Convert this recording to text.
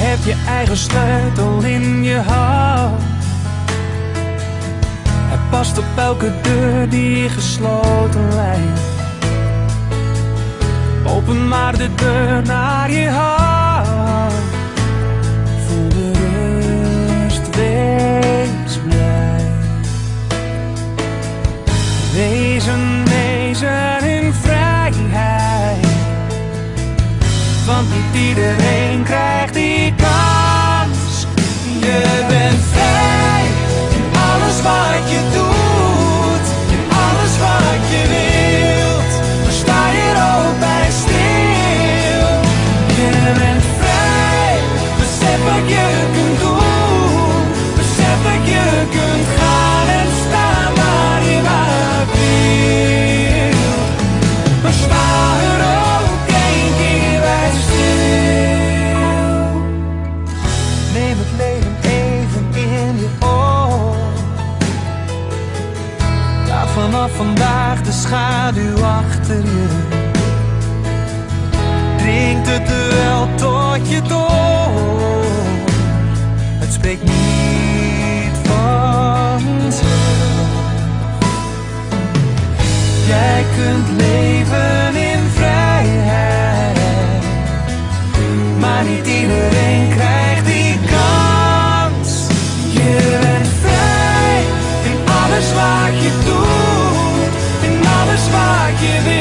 Met je eigen sleutel in je hand. Hij past op elke deur die gesloten lijkt. Open maar de deur naar je Want niet iedereen krijgt die kans. Vanaf vandaag de schaduw achter je. Dringt het duel tot je door. Het spreekt niet vanzelf. Jij kunt leven give it